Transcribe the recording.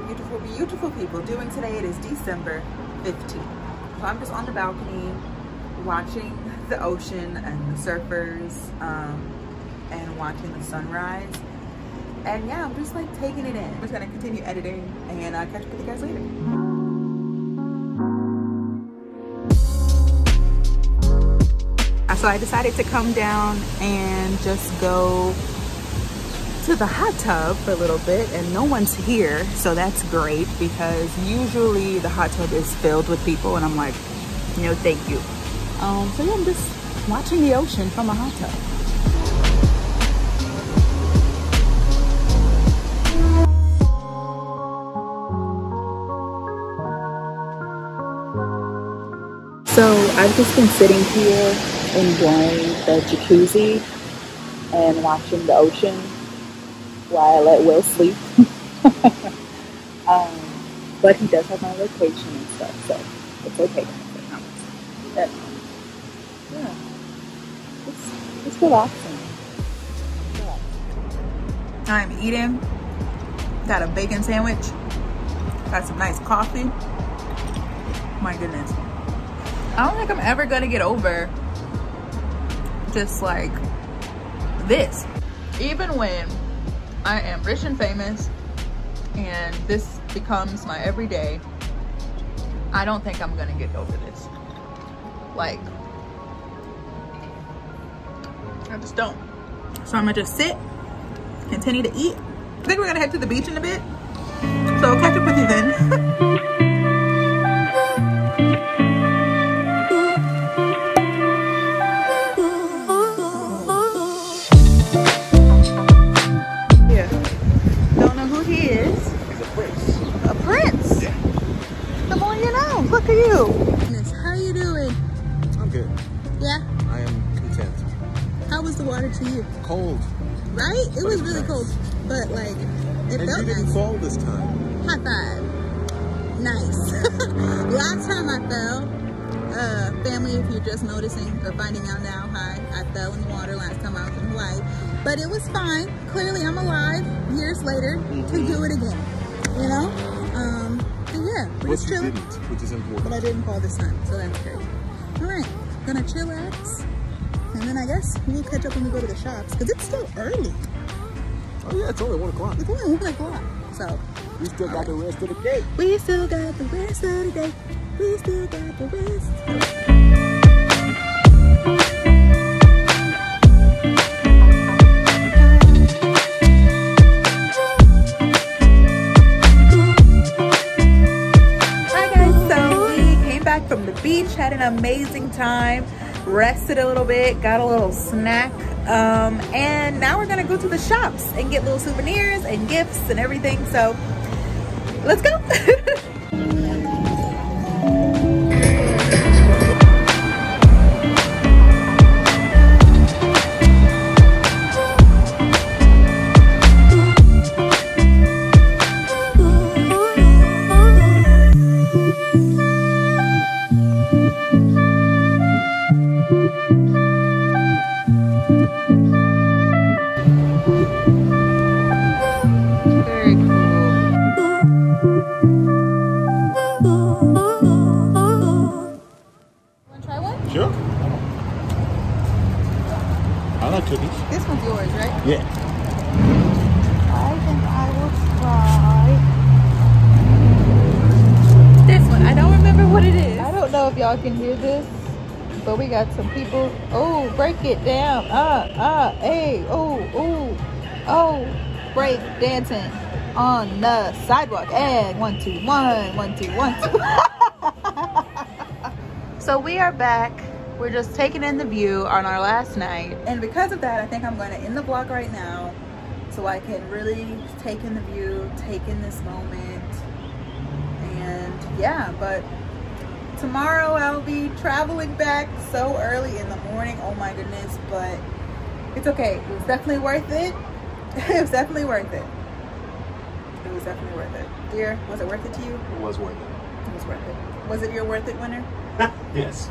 beautiful, beautiful people doing today? It is December 15th. So I'm just on the balcony watching the ocean and the surfers um, and watching the sunrise. And yeah, I'm just like taking it in. I'm just gonna continue editing and I'll catch up with you guys later. So I decided to come down and just go to the hot tub for a little bit and no one's here so that's great because usually the hot tub is filled with people and I'm like no thank you. Um, so yeah I'm just watching the ocean from a hot tub. So I've just been sitting here enjoying the jacuzzi and watching the ocean while I let Will sleep. um, but he does have my location and stuff, so it's okay. But, yeah, it's, it's relaxing. I'm eating. Got a bacon sandwich. Got some nice coffee. My goodness. I don't think I'm ever gonna get over just like this. Even when I am rich and famous and this becomes my everyday, I don't think I'm gonna get over this. Like, I just don't. So I'm gonna just sit, continue to eat. I think we're gonna head to the beach in a bit. So I'll catch up with you then. was the water to you? Cold. Right? It but was really nice. cold. But like, it and felt you didn't nice. fall this time. High five. Nice. Last time I fell, uh, family, if you're just noticing or finding out now, hi, I fell in the water last time I was in Hawaii. But it was fine. Clearly I'm alive years later to do it again. You know? Um, yeah, just you chilling. didn't, which is important. But I didn't fall this time, so that's great. All right, gonna chillax. And then I guess we'll catch up when we go to the shops, because it's still early. Oh yeah, it's only one o'clock. It's only 1 o'clock, so. We still got the rest of the day. We still got the rest of the day. We still got the rest. Hi guys, so we came back from the beach, had an amazing time, rested a little bit, got a little snack, um, and now we're gonna go to the shops and get little souvenirs and gifts and everything. So let's go. Wanna try one? Sure. I like cookies. This one's yours, right? Yeah. I think I will try this one. I don't remember what it is. I don't know if y'all can hear this, but we got some people. Oh, break it down. Uh, uh, hey, oh, oh, oh, break dancing on the sidewalk. And one, two, one, one, two, one, two. so we are back. We're just taking in the view on our last night. And because of that, I think I'm going to end the vlog right now so I can really take in the view, take in this moment. And yeah, but tomorrow I'll be traveling back so early in the morning. Oh my goodness, but it's okay. It was definitely worth it. it was definitely worth it. It was definitely worth it. Dear, was it worth it to you? It was worth it. It was worth it. Was it your worth it winner? yes.